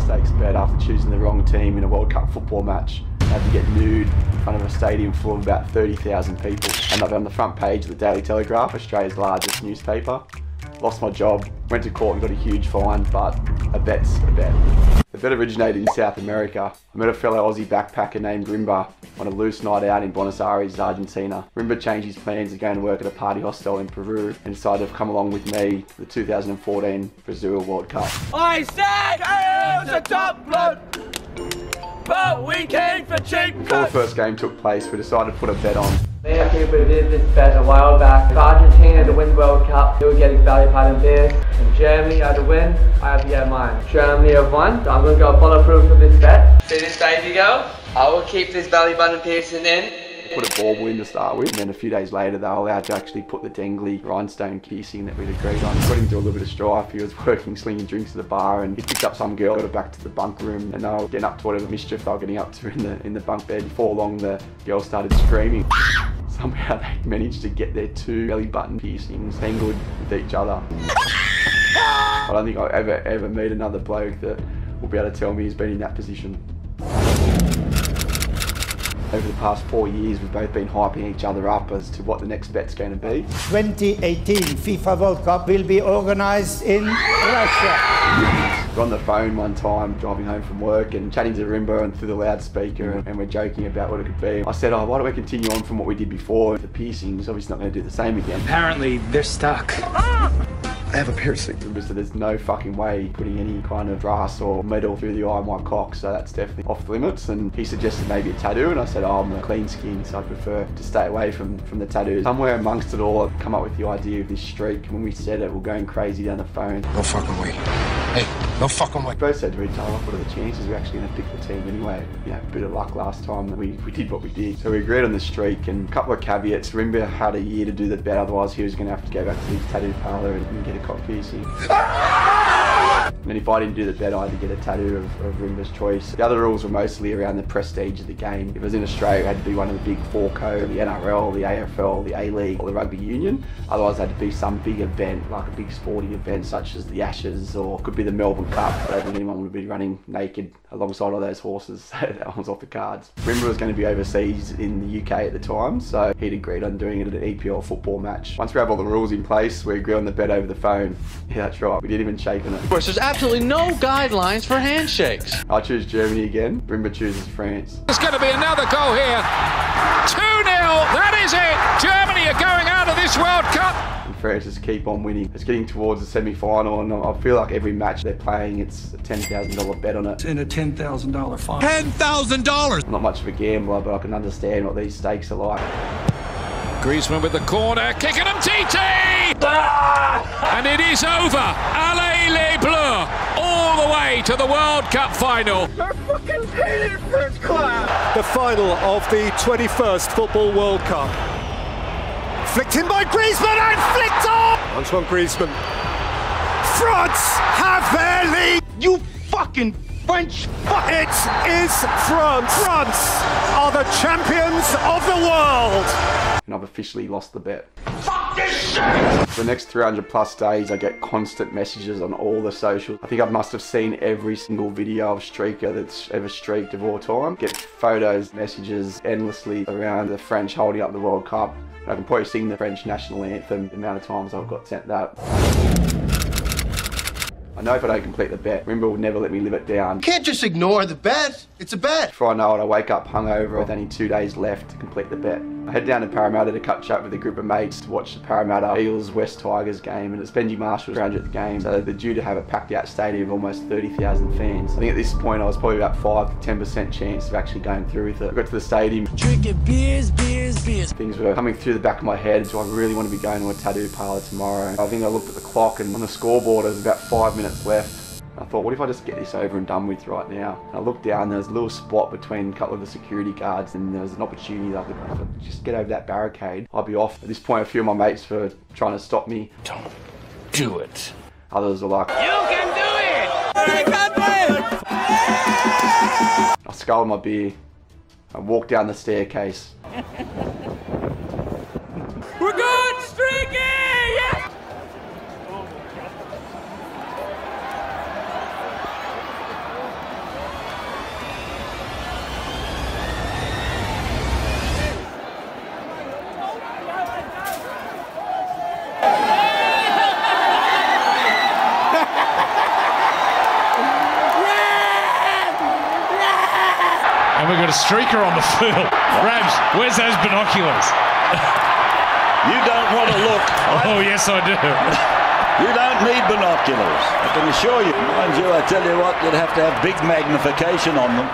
stakes bet after choosing the wrong team in a World Cup football match. I had to get nude in front of a stadium full of about 30,000 people. Ended up on the front page of the Daily Telegraph, Australia's largest newspaper. Lost my job, went to court and got a huge fine, but a bet's a bet. The bet originated in South America. I met a fellow Aussie backpacker named Rimba on a loose night out in Buenos Aires, Argentina. Rimba changed his plans of going to work at a party hostel in Peru and decided to come along with me to the 2014 Brazil World Cup. I said I was a top blood, but we came for cheap Before the first game took place, we decided to put a bet on. And people did this bet a while back. If Argentina to win the World Cup, he'll get his belly button pierced. And Germany to win, I have to get mine. Germany have won, so I'm gonna go follow through for this bet. See this baby girl? I will keep this belly button piercing in. Put a bauble in to start with. And then a few days later, they were allowed to actually put the dangly rhinestone piercing that we'd agreed on. Got him into a little bit of strife. He was working, slinging drinks at the bar, and he picked up some girl, got her back to the bunk room, and they were getting up to whatever mischief they were getting up to in the in the bunk bed. Before long, the girl started screaming. Somehow they managed to get their two belly button piercings tangled with each other. I don't think I'll ever ever meet another bloke that will be able to tell me he's been in that position. Over the past four years, we've both been hyping each other up as to what the next bet's going to be. 2018 FIFA World Cup will be organized in Russia. We're on the phone one time, driving home from work and chatting to Rimbo and through the loudspeaker, and, and we're joking about what it could be. I said, oh, why don't we continue on from what we did before? The piercings, obviously not going to do the same again. Apparently, they're stuck. Ah! I have a piercing. Rimbo said there's no fucking way putting any kind of brass or metal through the eye of my cock, so that's definitely off the limits. And he suggested maybe a tattoo, and I said, oh, I'm a clean skin, so I prefer to stay away from, from the tattoos. Somewhere amongst it all, I've come up with the idea of this streak. When we said it, we're going crazy down the phone. No fucking way. Hey, no fucking way. We both said to each other, what are the chances we're actually going to pick the team anyway? Know, a bit of luck last time we, we did what we did. So we agreed on the streak and a couple of caveats. Rimba had a year to do the bet, otherwise he was going to have to go back to his tattoo parlour and, and get a cock piercing. And if I didn't do the bet, I had to get a tattoo of, of Rimba's choice. The other rules were mostly around the prestige of the game. If it was in Australia, it had to be one of the big four co, the NRL, the AFL, the A-League, or the Rugby Union. Otherwise, it had to be some big event, like a big sporting event such as the Ashes, or could be the Melbourne Cup. Think anyone would be running naked alongside all those horses. So that one's off the cards. Rimba was going to be overseas in the UK at the time, so he'd agreed on doing it at an EPL football match. Once we have all the rules in place, we agreed on the bet over the phone. Yeah, that's right. We didn't even shake on it. Absolutely no guidelines for handshakes. I choose Germany again. Rimba chooses France. There's going to be another goal here. 2 0. That is it. Germany are going out of this World Cup. And France just keep on winning. It's getting towards the semi-final, and I feel like every match they're playing, it's a ten thousand dollar bet on it. And a $10,000 fine. $10,000. Not much of a gambler, but I can understand what these stakes are like. Griezmann with the corner, kicking Umtiti! And it is over. Allez les Bleus, all the way to the World Cup final. the final of the 21st Football World Cup. Flicked in by Griezmann and flicked on! Antoine Griezmann. France have their lead! You fucking French fuck. It is France! France are the champions of the world! And I've officially lost the bet. For the next 300 plus days, I get constant messages on all the socials. I think I must have seen every single video of streaker that's ever streaked of all time. Get photos, messages endlessly around the French holding up the World Cup. And I can probably sing the French national anthem the amount of times I've got sent that. I know if I don't complete the bet, Rimba will never let me live it down. Can't just ignore the bet. It's a bet. Before I know it, I wake up hungover with only two days left to complete the bet. I head down to Parramatta to catch up with a group of mates to watch the Parramatta Eels West Tigers game, and it's Benji Marshall's 100th game, so they're due to have a packed out stadium of almost 30,000 fans. I think at this point I was probably about 5 to 10% chance of actually going through with it. I got to the stadium, Drinking beers, beers, beers. things were coming through the back of my head, do I really want to be going to a tattoo parlour tomorrow? I think I looked at the clock and on the scoreboard there was about 5 minutes left. I thought, what if I just get this over and done with right now? And I looked down, there was a little spot between a couple of the security guards, and there was an opportunity that I could if I just get over that barricade, I'd be off. At this point, a few of my mates were trying to stop me. Don't do it. Others were like, You can do it! I can't wait! I sculled my beer. I walked down the staircase. We're good, Streaky! Yeah! We've got a streaker on the field. Rabs, where's those binoculars? You don't want to look. Oh, yes, I do. You don't need binoculars. I can assure you. Mind you, I tell you what, you'd have to have big magnification on them.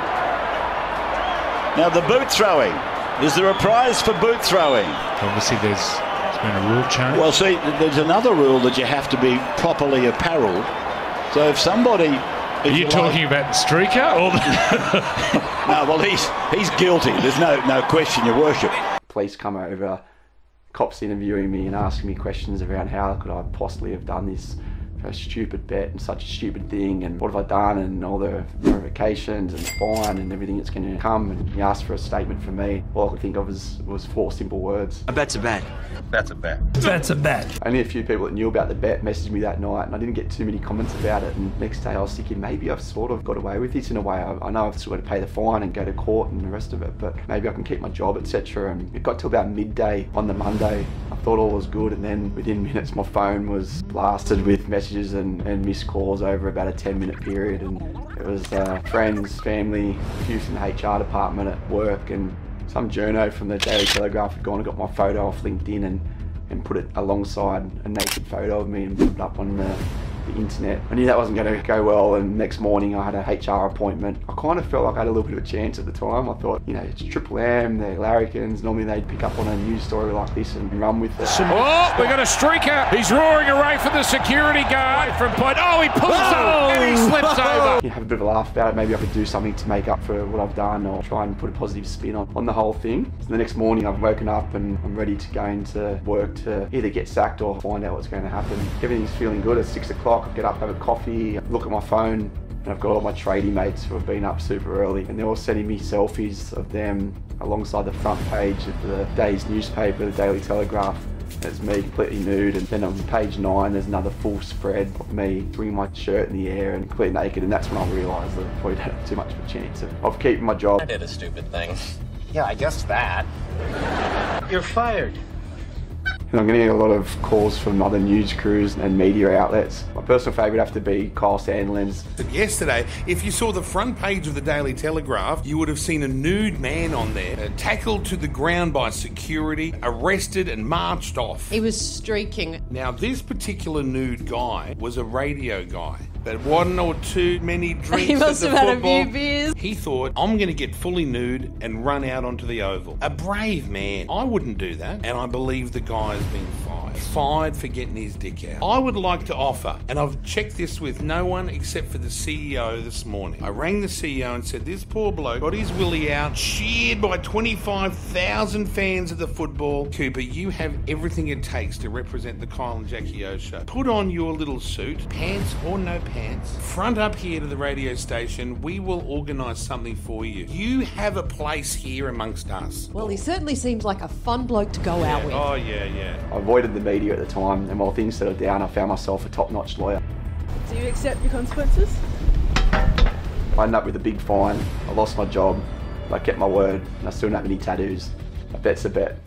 Now, the boot throwing. Is there a prize for boot throwing? Obviously, there's, there's been a rule change. Well, see, there's another rule that you have to be properly apparelled. So if somebody. Are you, talking about the streaker? Or the no, well, he's he's guilty. There's no no question, Your Worship. Police come over, cops interviewing me and asking me questions around how could I possibly have done this for a stupid bet and such a stupid thing and what have I done and all the verifications and fine and everything that's going to come and he asked for a statement from me. All I could think of was, was four simple words. A bet's a bet. That's a bet. That's a bet. Only a few people that knew about the bet messaged me that night and I didn't get too many comments about it and next day I was thinking maybe I've sort of got away with this in a way. I, I know I've still got to pay the fine and go to court and the rest of it but maybe I can keep my job etc and it got to about midday on the Monday I thought all was good and then within minutes my phone was blasted with messages and, and missed calls over about a 10 minute period. And it was uh, friends, family, few HR department at work and some journo from the Daily Telegraph had gone and got my photo off LinkedIn and, and put it alongside a naked photo of me and put it up on the, the internet. I knew that wasn't going to go well and next morning I had a HR appointment. I kind of felt like I had a little bit of a chance at the time. I thought, you know, it's Triple M, they're larrikins, normally they'd pick up on a news story like this and run with it. Oh, we got a streaker. He's roaring away from the security guard from point. Oh, he pulls oh! and he slips over. You know, have a bit of a laugh about it. Maybe I could do something to make up for what I've done or try and put a positive spin on, on the whole thing. So the next morning I've woken up and I'm ready to go into work to either get sacked or find out what's going to happen. Everything's feeling good. At six o'clock, I get up, have a coffee, look at my phone, and I've got all my tradie mates who have been up super early and they're all sending me selfies of them alongside the front page of the day's newspaper, the Daily Telegraph. It's me completely nude, and then on page nine, there's another full spread of me swinging my shirt in the air and completely naked, and that's when I realised that I probably don't have too much of a chance of, of keeping my job. I did a stupid thing. Yeah, I guess that. You're fired. And I'm getting a lot of calls from other news crews and media outlets. My personal favourite would have to be Kyle Sandilands. Yesterday, if you saw the front page of the Daily Telegraph, you would have seen a nude man on there, uh, tackled to the ground by security, arrested and marched off. He was streaking. Now, this particular nude guy was a radio guy. But one or two many drinks he must have football, had a few beers. He thought, I'm going to get fully nude and run out onto the oval. A brave man. I wouldn't do that. And I believe the guy has been fired. Fired for getting his dick out. I would like to offer, and I've checked this with no one except for the CEO this morning. I rang the CEO and said, This poor bloke got his willy out, cheered by 25,000 fans of the football. Cooper, you have everything it takes to represent the Kyle and Jackie O show. Put on your little suit, pants or no pants, front up here to the radio station. We will organise something for you. You have a place here amongst us. Well, he certainly seems like a fun bloke to go out with. Oh, yeah, yeah. I avoided the media at the time, and while things settled down, I found myself a top-notch lawyer. Do you accept your consequences? I ended up with a big fine. I lost my job. I kept my word, and I still don't have any tattoos. I bet's a bet.